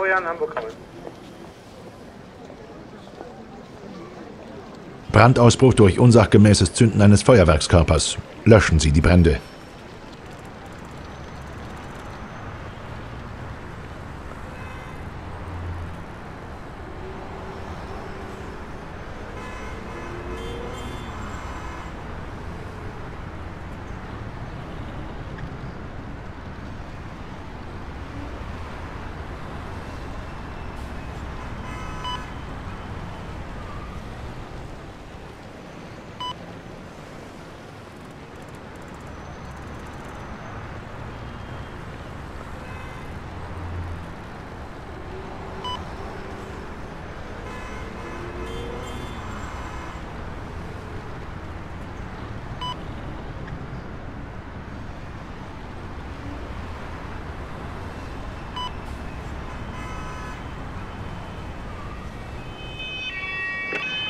Florian, Hamburg Brandausbruch durch unsachgemäßes Zünden eines Feuerwerkskörpers. Löschen Sie die Brände.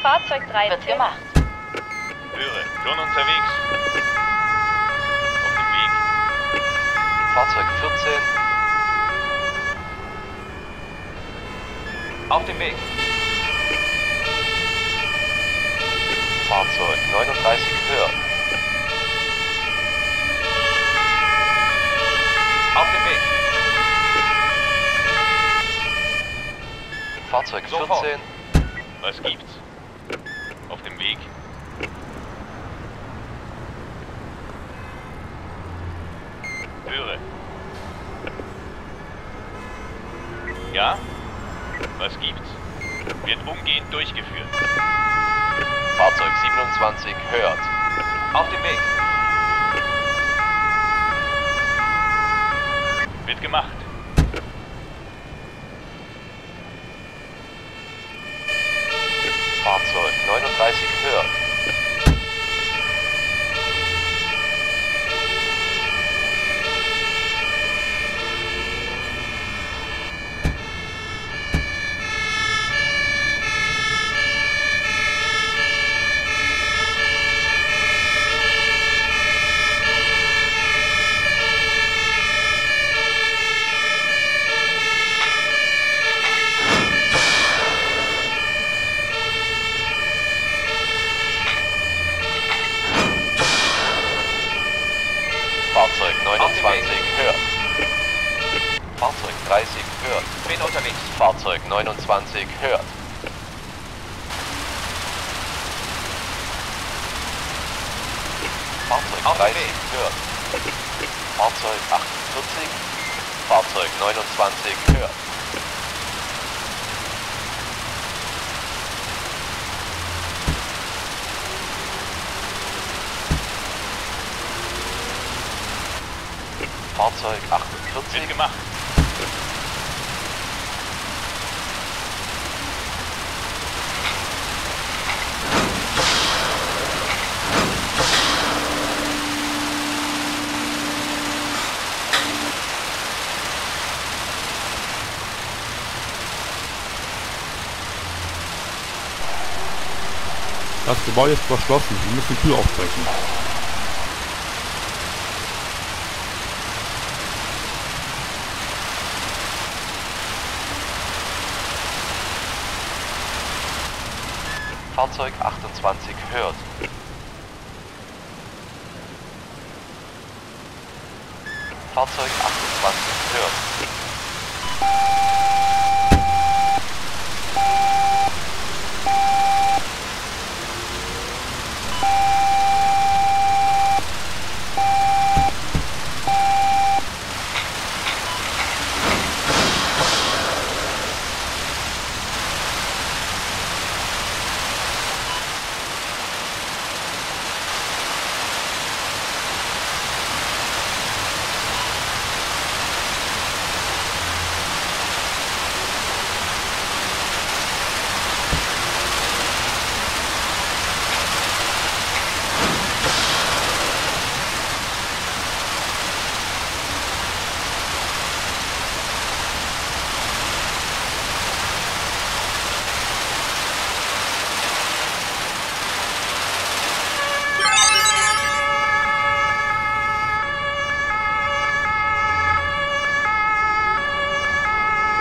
Fahrzeug 13. Wird gemacht. Höre, schon unterwegs. Auf dem Weg. Fahrzeug 14. Auf dem Weg. Fahrzeug 39 hört. Auf dem Weg. Fahrzeug Sofort. 14. Was gibt's? Auf dem Weg. Höre. Ja? Was gibt's? Wird umgehend durchgeführt. Fahrzeug 27 hört. Auf dem Weg. Wird gemacht. Fahrzeug 39 hört. Fahrzeug 29 hört. Fahrzeug 30 hört. Bin unterwegs. Fahrzeug 29 hört. Fahrzeug Auf dem 30 Weg. hört. Fahrzeug 48. Fahrzeug 29 hört. Fahrzeug 48. Wird gemacht. Das Gebäude ist verschlossen. Wir müssen die Tür aufbrechen. Fahrzeug 28 hört. Fahrzeug 28 hört.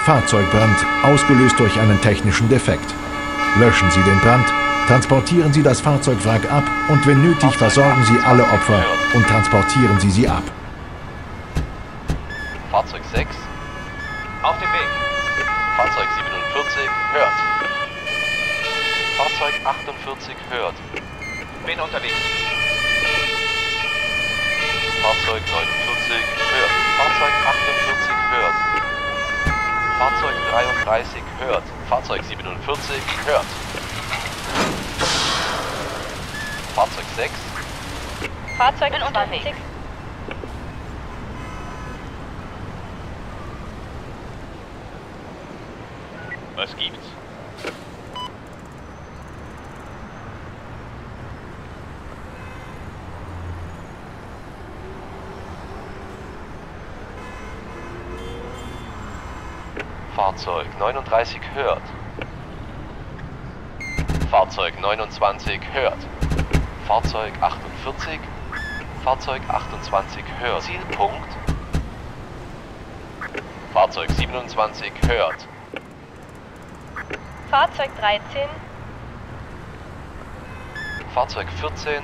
Fahrzeugbrand, ausgelöst durch einen technischen Defekt. Löschen Sie den Brand, Transportieren Sie das Fahrzeugwrack ab und wenn nötig versorgen Sie alle Opfer und transportieren Sie sie ab. Fahrzeug 6. Auf dem Weg. Fahrzeug 47 hört. Fahrzeug 48 hört. Bin unterwegs. Fahrzeug 49 hört. Fahrzeug 48 hört. Fahrzeug 33 hört. Fahrzeug 47 hört. Fahrzeug 6. Fahrzeug bin unterwegs. Was gibt's? Fahrzeug 39 hört. Fahrzeug 29 hört. Fahrzeug 48. Fahrzeug 28 hört. Zielpunkt. Fahrzeug 27 hört. Fahrzeug 13. Fahrzeug 14.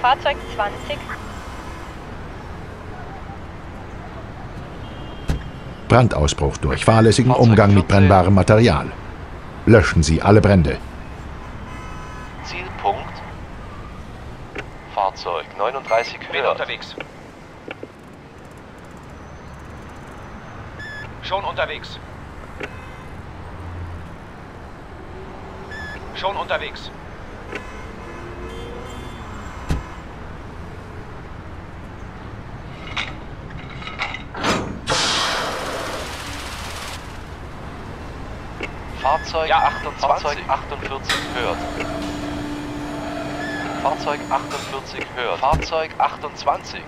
Fahrzeug 20. Brandausbruch durch fahrlässigen Umgang mit brennbarem Material. Löschen Sie alle Brände. Zielpunkt. Fahrzeug 39 Bin hört. unterwegs. Schon unterwegs. Schon unterwegs. Fahrzeug Ja, 28. Fahrzeug 48 hört. Fahrzeug 48 hört. Fahrzeug 28.